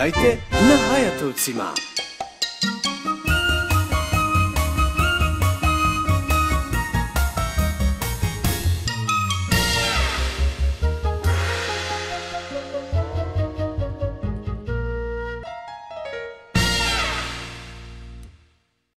だいてなはやとちま。